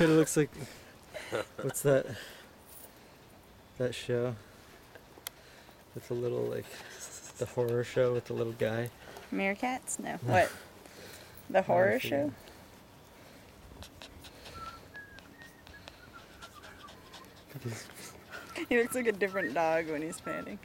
kind of looks like what's that? That show with a little like the horror show with the little guy. Meerkats? No. What? The horror show? He looks like a different dog when he's panting.